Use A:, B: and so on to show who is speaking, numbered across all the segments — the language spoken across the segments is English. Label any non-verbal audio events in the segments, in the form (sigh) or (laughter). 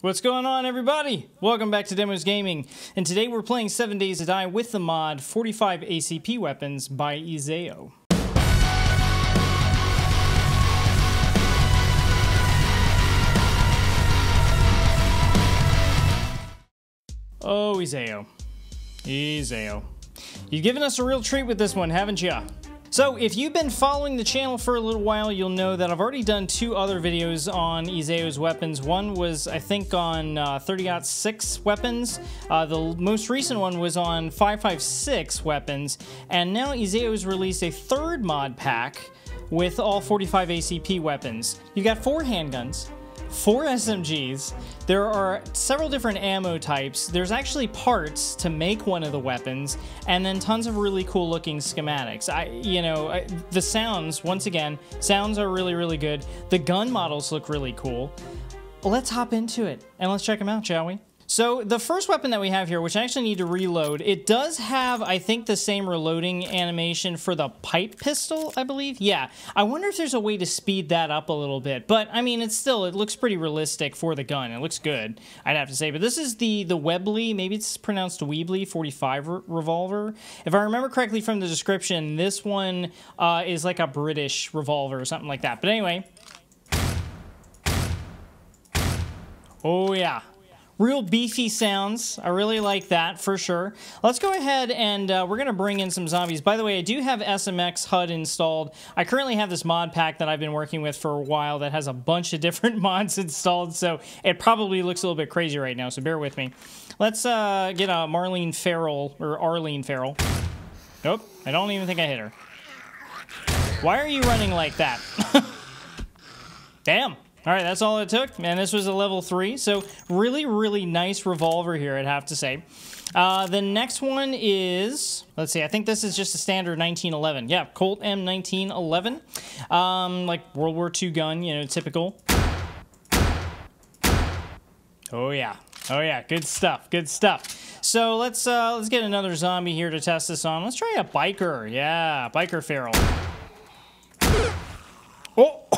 A: What's going on, everybody? Welcome back to DEMO's Gaming, and today we're playing 7 Days to Die with the mod 45 ACP Weapons by Izayo. Oh, Izayo. Izayo. You've given us a real treat with this one, haven't you? So if you've been following the channel for a little while, you'll know that I've already done two other videos on Izayo's weapons. One was, I think, on uh, 30-6 weapons. Uh, the most recent one was on 5.56 weapons. And now Izayo has released a third mod pack with all 45 ACP weapons. You've got four handguns, four SMGs. There are several different ammo types. There's actually parts to make one of the weapons, and then tons of really cool looking schematics. I, you know, I, the sounds, once again, sounds are really, really good. The gun models look really cool. Let's hop into it and let's check them out, shall we? So the first weapon that we have here, which I actually need to reload, it does have, I think, the same reloading animation for the pipe pistol, I believe. Yeah, I wonder if there's a way to speed that up a little bit. But, I mean, it's still, it looks pretty realistic for the gun. It looks good, I'd have to say. But this is the, the Webley, maybe it's pronounced Weebly 45 re revolver. If I remember correctly from the description, this one uh, is like a British revolver or something like that. But anyway. Oh, yeah real beefy sounds. I really like that for sure. Let's go ahead and uh, we're going to bring in some zombies. By the way, I do have SMX HUD installed. I currently have this mod pack that I've been working with for a while that has a bunch of (laughs) different mods installed, so it probably looks a little bit crazy right now, so bear with me. Let's uh, get a Marlene feral, or Arlene feral. Nope, I don't even think I hit her. Why are you running like that? (laughs) Damn. All right, that's all it took, and this was a level 3, so really, really nice revolver here, I'd have to say. Uh, the next one is, let's see, I think this is just a standard 1911. Yeah, Colt M1911, um, like World War II gun, you know, typical. Oh yeah, oh yeah, good stuff, good stuff. So let's uh, let's get another zombie here to test this on. Let's try a biker. Yeah, biker feral. Oh.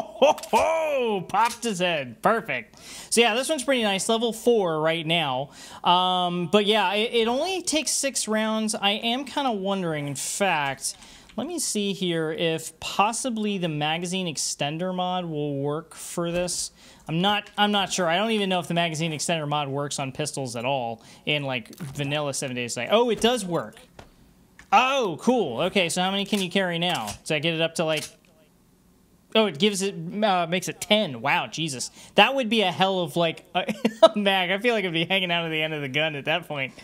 A: Ho, ho, popped his head. Perfect. So yeah, this one's pretty nice. Level four right now. Um, but yeah, it, it only takes six rounds. I am kind of wondering, in fact, let me see here if possibly the magazine extender mod will work for this. I'm not I'm not sure. I don't even know if the magazine extender mod works on pistols at all in like vanilla 7 days like. Oh, it does work. Oh, cool. Okay, so how many can you carry now? Does I get it up to like Oh, it gives it, uh, makes it 10. Wow, Jesus. That would be a hell of, like, a, (laughs) mag. I feel like I'd be hanging out at the end of the gun at that point.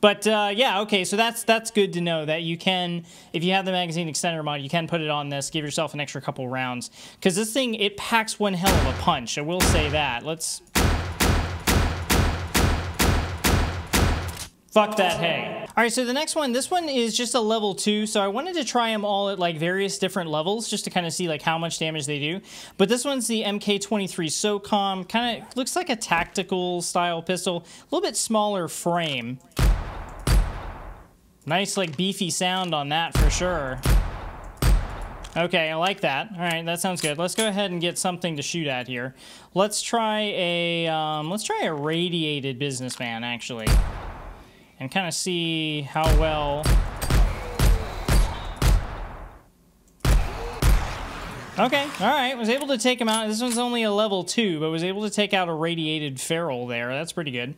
A: But, uh, yeah, okay, so that's that's good to know that you can, if you have the magazine extender mod, you can put it on this, give yourself an extra couple rounds. Because this thing, it packs one hell of a punch. I will say that. Let's... Fuck that hay. All right, so the next one, this one is just a level two. So I wanted to try them all at like various different levels just to kind of see like how much damage they do. But this one's the MK23 SOCOM. Kind of looks like a tactical style pistol. A little bit smaller frame. Nice like beefy sound on that for sure. Okay, I like that. All right, that sounds good. Let's go ahead and get something to shoot at here. Let's try a um, let's try a radiated businessman actually and kind of see how well... Okay, alright, was able to take him out. This one's only a level 2, but was able to take out a radiated feral there. That's pretty good.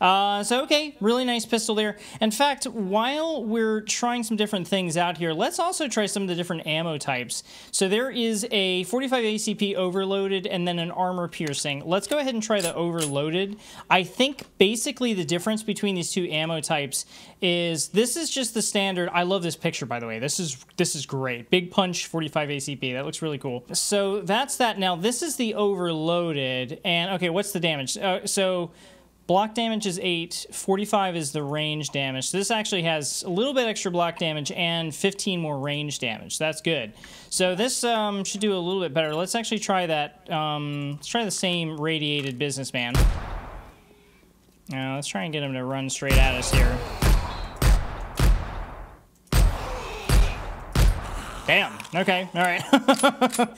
A: Uh, so, okay, really nice pistol there. In fact, while we're trying some different things out here, let's also try some of the different ammo types. So there is a 45 ACP overloaded and then an armor piercing. Let's go ahead and try the overloaded. I think basically the difference between these two ammo types is this is just the standard. I love this picture, by the way. This is this is great. Big punch 45 ACP. That looks really cool. So that's that. Now, this is the overloaded. And, okay, what's the damage? Uh, so Block damage is 8, 45 is the range damage. So this actually has a little bit extra block damage and 15 more range damage. That's good. So this um, should do a little bit better. Let's actually try that. Um, let's try the same radiated businessman. Now, let's try and get him to run straight at us here. Damn. Okay. All right.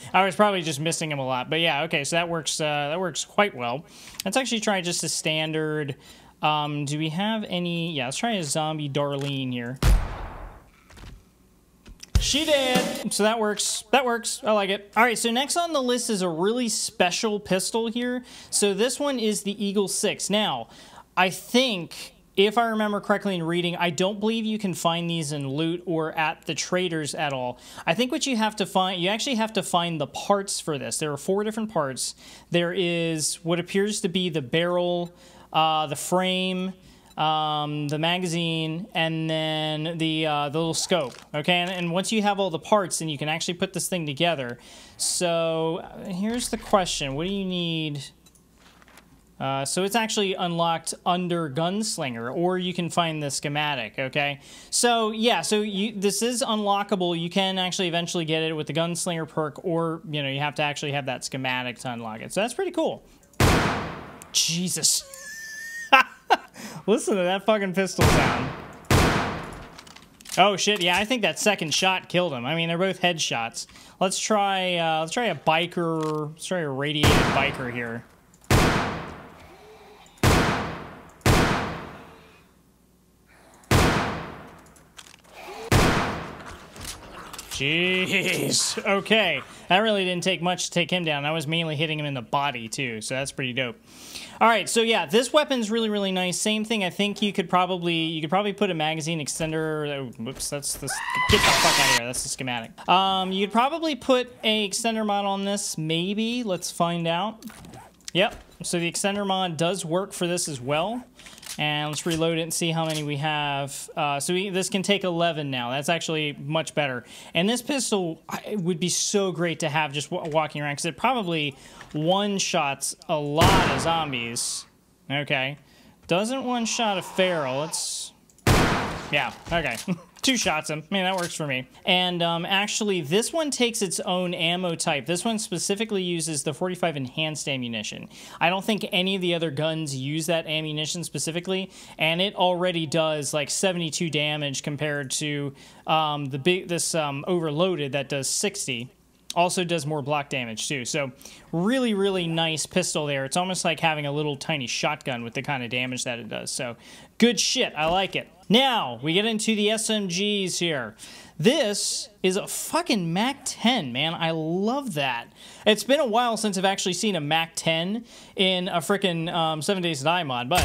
A: (laughs) I was probably just missing him a lot, but yeah. Okay. So that works. Uh, that works quite well. Let's actually try just a standard. Um, do we have any? Yeah. Let's try a zombie Darlene here. She did. So that works. That works. I like it. All right, so next on the list is a really special pistol here. So this one is the Eagle 6. Now, I think, if I remember correctly in reading, I don't believe you can find these in loot or at the traders at all. I think what you have to find, you actually have to find the parts for this. There are four different parts. There is what appears to be the barrel, uh, the frame, um, the magazine, and then the, uh, the little scope, okay? And, and, once you have all the parts, then you can actually put this thing together. So uh, here's the question. What do you need? Uh, so it's actually unlocked under Gunslinger, or you can find the schematic, okay? So yeah, so you, this is unlockable. You can actually eventually get it with the Gunslinger perk, or, you know, you have to actually have that schematic to unlock it. So that's pretty cool. Jesus. (laughs) Listen to that fucking pistol sound. Oh shit, yeah, I think that second shot killed him. I mean, they're both headshots. Let's try, uh, let's try a biker, let's try a radiated biker here. Jeez. (laughs) Okay. That really didn't take much to take him down. I was mainly hitting him in the body, too, so that's pretty dope. All right, so yeah, this weapon's really, really nice. Same thing, I think you could probably, you could probably put a magazine extender, oh, whoops, that's the, get the fuck out of here, that's the schematic. Um, you could probably put a extender mod on this, maybe, let's find out. Yep, so the extender mod does work for this as well. And let's reload it and see how many we have. Uh, so we, this can take 11 now. That's actually much better. And this pistol would be so great to have just walking around because it probably one-shots a lot of zombies. Okay. Doesn't one-shot a feral. It's... Yeah, okay. (laughs) two shots him. I mean, that works for me. And um, actually, this one takes its own ammo type. This one specifically uses the 45 enhanced ammunition. I don't think any of the other guns use that ammunition specifically, and it already does like 72 damage compared to um, the big this um, overloaded that does 60 also does more block damage too. So really, really nice pistol there. It's almost like having a little tiny shotgun with the kind of damage that it does. So good shit. I like it. Now, we get into the SMGs here. This is a fucking MAC-10, man. I love that. It's been a while since I've actually seen a MAC-10 in a freaking um, 7 Days to Die mod, but...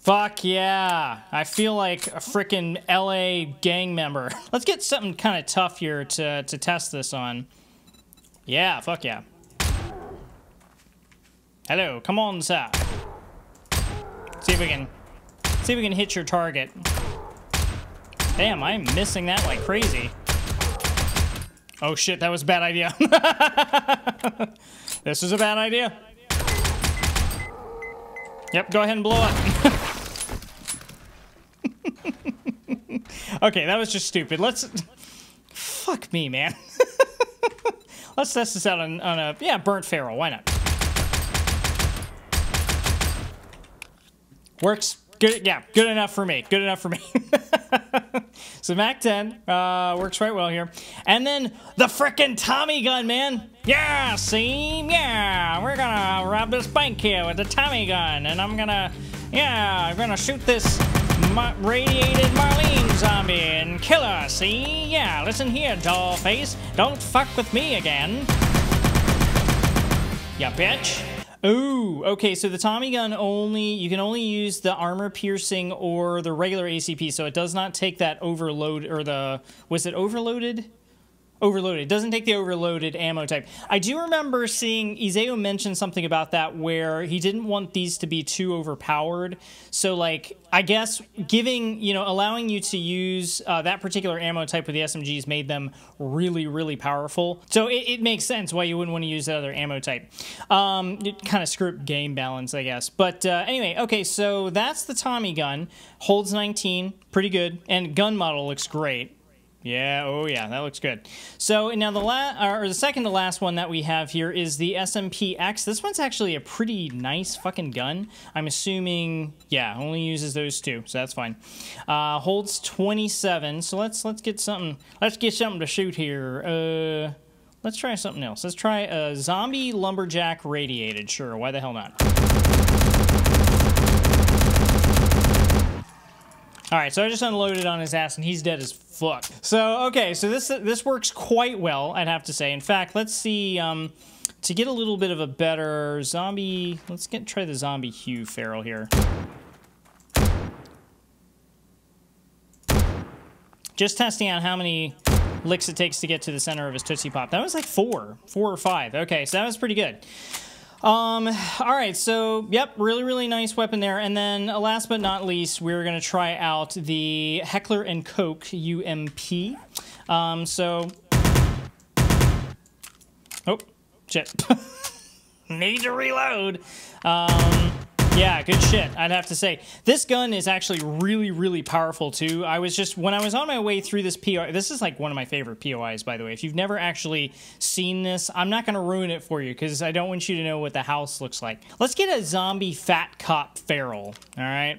A: Fuck yeah. I feel like a freaking LA gang member. (laughs) Let's get something kind of tough here to, to test this on. Yeah, fuck yeah. Hello, come on, sir. See if we can see if we can hit your target. Damn, I'm missing that like crazy. Oh shit, that was a bad idea. (laughs) this is a bad idea. Yep, go ahead and blow up. (laughs) okay, that was just stupid. Let's... Fuck me, man. (laughs) Let's test this out on, on a... Yeah, burnt feral. Why not? Works. Good, yeah, good enough for me. Good enough for me. (laughs) so Mac 10 uh, works right well here. And then the frickin' Tommy gun, man. Yeah, see? Yeah, we're gonna rob this bank here with the Tommy gun. And I'm gonna, yeah, I'm gonna shoot this radiated Marlene zombie and kill her, see? Yeah, listen here, dollface. Don't fuck with me again. Ya bitch. Ooh, okay, so the Tommy gun only, you can only use the armor piercing or the regular ACP, so it does not take that overload, or the, was it overloaded? Overloaded. It doesn't take the overloaded ammo type. I do remember seeing Izayo mention something about that where he didn't want these to be too overpowered. So like, I guess giving, you know, allowing you to use uh, that particular ammo type with the SMGs made them really, really powerful. So it, it makes sense why you wouldn't want to use that other ammo type. Um, it kind of screwed game balance, I guess. But uh, anyway, okay, so that's the Tommy gun. Holds 19, pretty good. And gun model looks great. Yeah, oh yeah, that looks good. So now the la- or the second to last one that we have here is the SMPX. This one's actually a pretty nice fucking gun. I'm assuming, yeah, only uses those two, so that's fine. Uh, holds 27. So let's let's get something. Let's get something to shoot here. Uh, let's try something else. Let's try a zombie lumberjack radiated. Sure, why the hell not? All right, so I just unloaded on his ass and he's dead as fuck. So, okay, so this this works quite well, I'd have to say. In fact, let's see, um, to get a little bit of a better zombie, let's get try the zombie Hugh feral here. Just testing out how many licks it takes to get to the center of his Tootsie Pop. That was like four, four or five. Okay, so that was pretty good. Um, all right, so, yep, really, really nice weapon there. And then, last but not least, we're going to try out the Heckler & Koch UMP. Um, so... Oh, shit. (laughs) Need to reload. Um, yeah, good shit, I'd have to say. This gun is actually really, really powerful, too. I was just, when I was on my way through this POI, this is like one of my favorite POIs, by the way. If you've never actually seen this, I'm not going to ruin it for you, because I don't want you to know what the house looks like. Let's get a zombie fat cop feral, all right?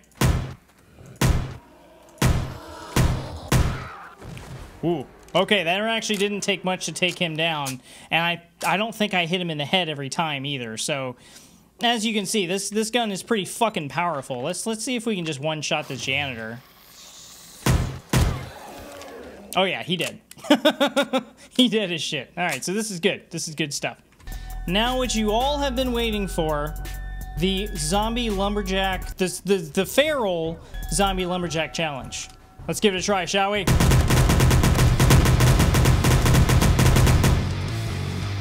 A: Ooh. Okay, that actually didn't take much to take him down, and I, I don't think I hit him in the head every time either, so as you can see, this this gun is pretty fucking powerful. Let's let's see if we can just one shot the janitor. Oh yeah, he did. (laughs) he did his shit. All right, so this is good. This is good stuff. Now, what you all have been waiting for, the zombie lumberjack, the the the feral zombie lumberjack challenge. Let's give it a try, shall we?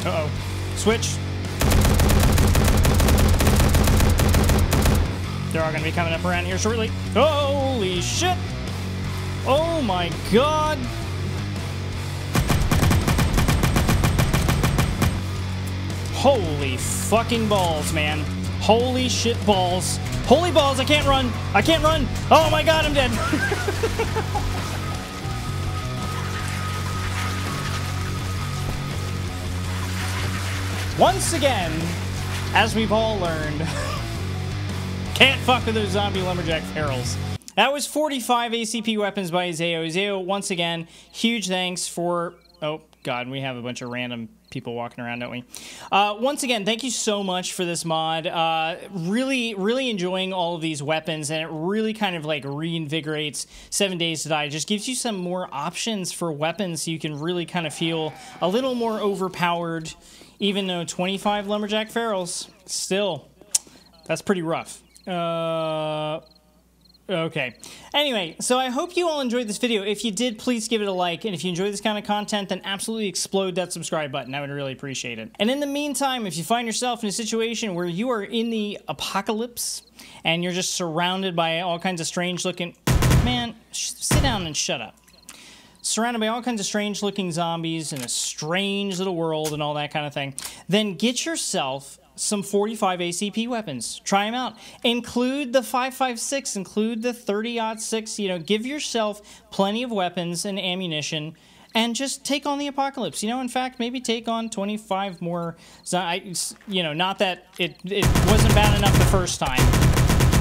A: Uh oh, switch. They're all gonna be coming up around here shortly. Holy shit! Oh my god! Holy fucking balls, man. Holy shit balls. Holy balls, I can't run. I can't run. Oh my god, I'm dead. (laughs) Once again, as we've all learned, (laughs) Can't fuck with those zombie lumberjack ferals. That was 45 ACP weapons by Izayo. Izayo, once again, huge thanks for... Oh, God, we have a bunch of random people walking around, don't we? Uh, once again, thank you so much for this mod. Uh, really, really enjoying all of these weapons, and it really kind of like reinvigorates Seven Days to Die. It just gives you some more options for weapons so you can really kind of feel a little more overpowered, even though 25 Lumberjack Ferals, still, that's pretty rough. Uh, okay. Anyway, so I hope you all enjoyed this video. If you did, please give it a like. And if you enjoy this kind of content, then absolutely explode that subscribe button. I would really appreciate it. And in the meantime, if you find yourself in a situation where you are in the apocalypse and you're just surrounded by all kinds of strange looking... Man, sit down and shut up surrounded by all kinds of strange looking zombies in a strange little world and all that kind of thing, then get yourself some 45 ACP weapons. Try them out. Include the 5.56, include the 30-06, you know, give yourself plenty of weapons and ammunition and just take on the apocalypse. You know, in fact, maybe take on 25 more, you know, not that it, it wasn't bad enough the first time.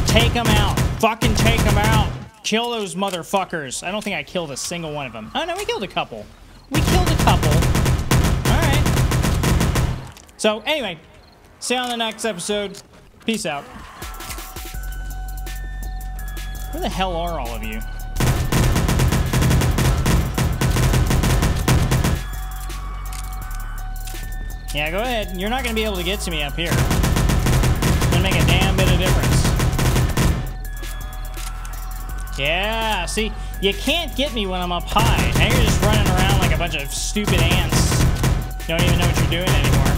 A: Take them out. Fucking take them out. Kill those motherfuckers. I don't think I killed a single one of them. Oh, no, we killed a couple. We killed a couple. All right. So, anyway, See you on the next episode. Peace out. Where the hell are all of you? Yeah, go ahead. You're not going to be able to get to me up here. It's going to make a damn bit of difference. Yeah, see, you can't get me when I'm up high. Now you're just running around like a bunch of stupid ants. Don't even know what you're doing anymore.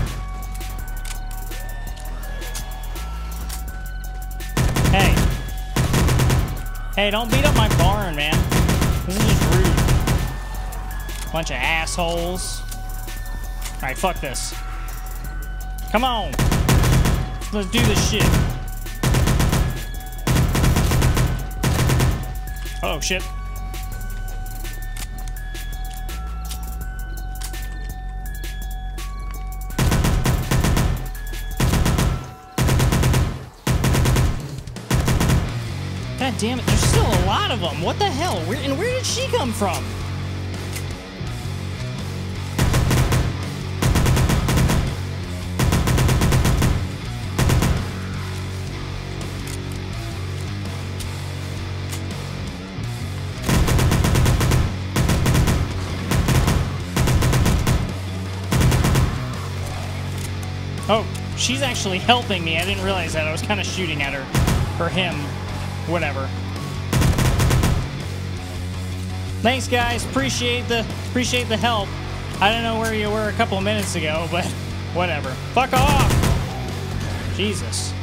A: Hey, don't beat up my barn, man. This is rude. Bunch of assholes. Alright, fuck this. Come on. Let's do this shit. Oh, shit. Damn it, there's still a lot of them. What the hell? Where, and where did she come from? Oh, she's actually helping me. I didn't realize that. I was kind of shooting at her. Or him. Whatever. Thanks, guys. Appreciate the appreciate the help. I don't know where you were a couple minutes ago, (laughs) but whatever. Fuck off! Jesus.